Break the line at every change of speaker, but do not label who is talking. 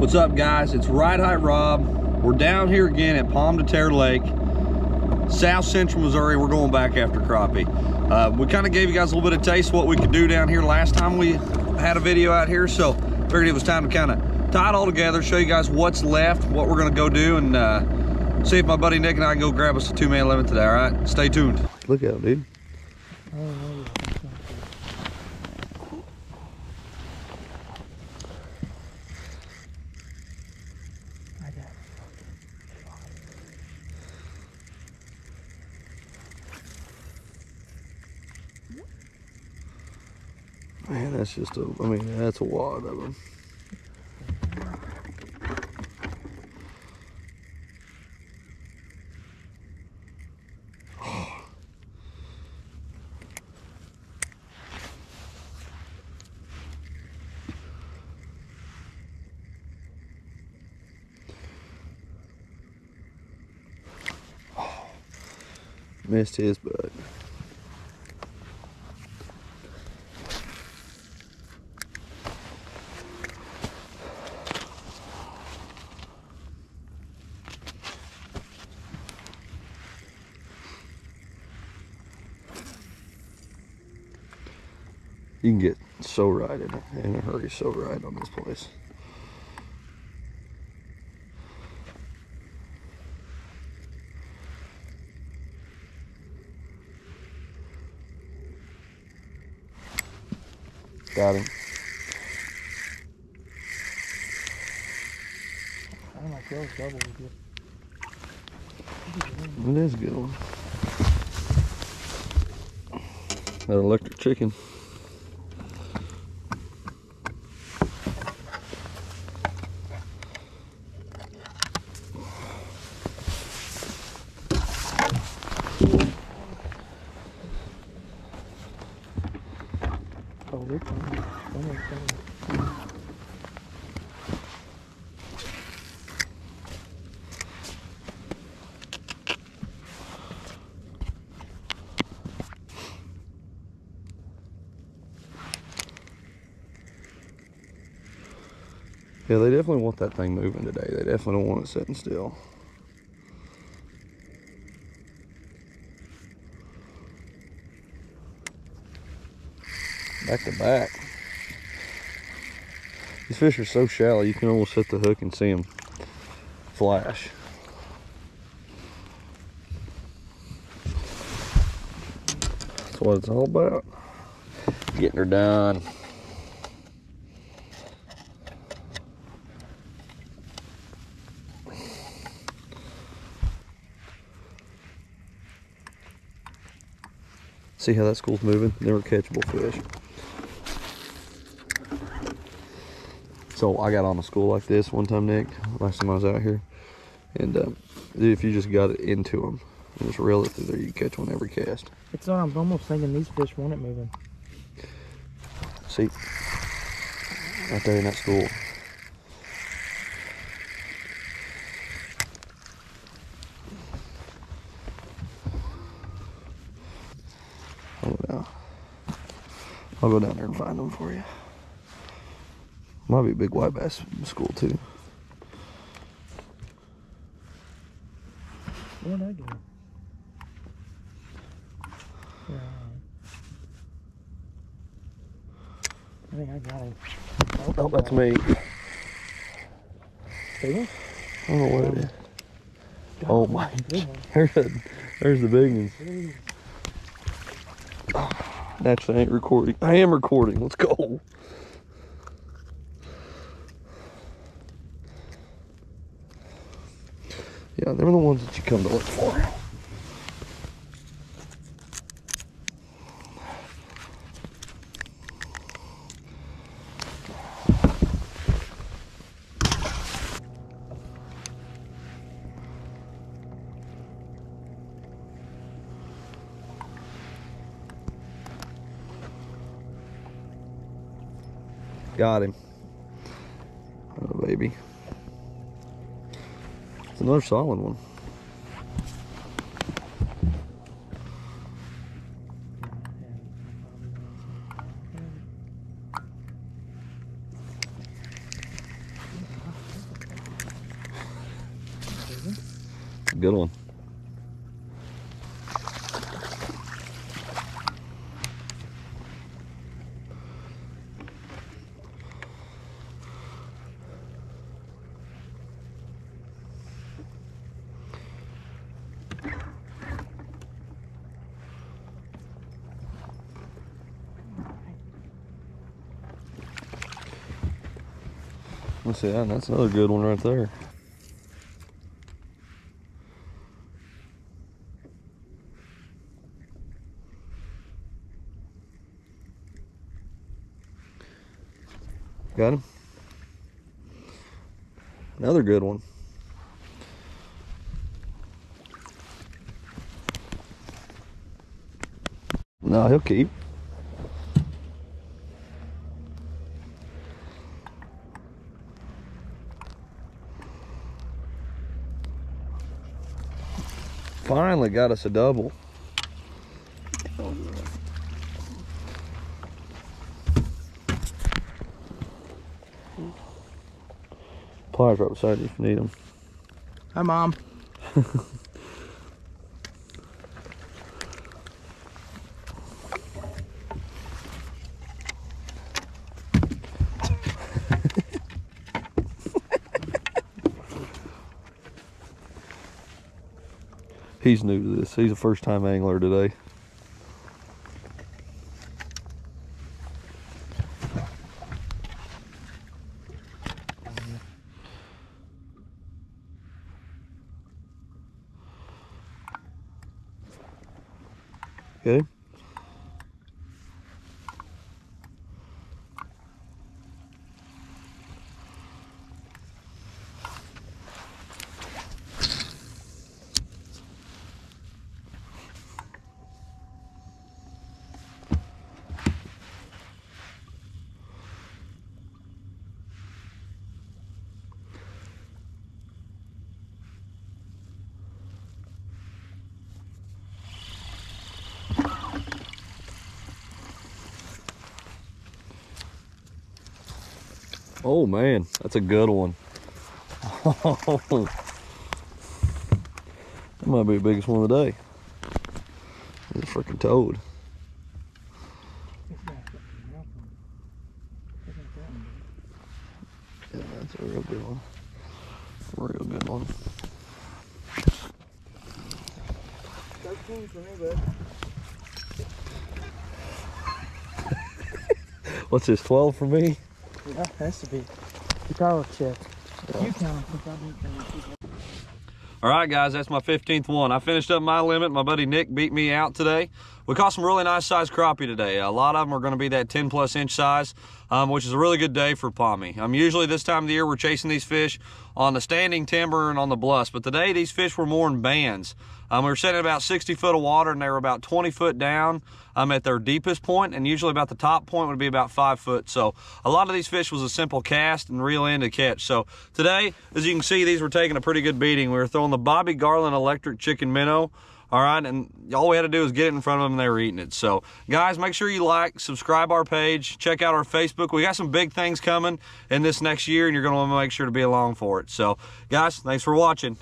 What's up guys? It's RITE-HITE Rob. We're down here again at Pomme de Terre Lake, South Central Missouri. We're going back after crappie. Uh, we kind of gave you guys a little bit of taste of what we could do down here last time we had a video out here. So figured it was time to kind of tie it all together, show you guys what's left, what we're gonna go do, and uh, see if my buddy Nick and I can go grab us a two-man limit today, all right? Stay tuned. Look out, dude. Man, that's just a, I mean, that's a wad of them. Missed his butt. You can get so right in a, in a hurry, so right on this place. Got him.
I don't like those double.
It is a good one. That electric chicken.
Oh, they're coming. Someone's coming.
Yeah, they definitely want that thing moving today. They definitely don't want it sitting still. Back to back. These fish are so shallow, you can almost hit the hook and see them flash. That's what it's all about. Getting her done. See how that school's moving? Never catchable fish. So I got on a school like this one time, Nick, last time I was out here. And um, if you just got it into them and just reel it through there, you catch one every cast.
It's uh, I'm almost thinking these fish want it moving.
See? Right there in that school. I'll go down. I'll go down there and find them for you. Might be a big white bass school too.
Where'd I go? Yeah. I think I got him.
Oh, oh, that's me.
One?
I don't know what it is.
God,
Oh my. There's, the, there's the big ones. Actually, I ain't recording. I am recording. Let's go. Yeah, they're the ones that you come to look for. Got him. Oh, baby. It's another solid one. Good one. Let's see, that's another good one right there. Got him. Another good one. No, he'll keep. Finally got us a double. Pliers right beside you if you need them.
Hi, Mom.
He's new to this. He's a first time angler today. Oh man, that's a good one. that might be the biggest one of the day. It's a freaking toad. Yeah, that's a real good one. Real good one. What's this, 12 for me?
Yeah, has to be. You probably check. You count them since I didn't count them.
All right, guys, that's my 15th one. I finished up my limit. My buddy Nick beat me out today. We caught some really nice sized crappie today. A lot of them are going to be that 10 plus inch size, um, which is a really good day for palmy. Um, usually this time of the year, we're chasing these fish on the standing timber and on the bluffs, but today these fish were more in bands. Um, we were sitting about 60 foot of water and they were about 20 foot down um, at their deepest point, and usually about the top point would be about five foot. So a lot of these fish was a simple cast and reel in to catch. So today, as you can see, these were taking a pretty good beating. We were throwing the Bobby Garland electric chicken minnow. All right, and all we had to do was get it in front of them and they were eating it. So, guys, make sure you like, subscribe our page, check out our Facebook. We got some big things coming in this next year, and you're going to want to make sure to be along for it. So, guys, thanks for watching.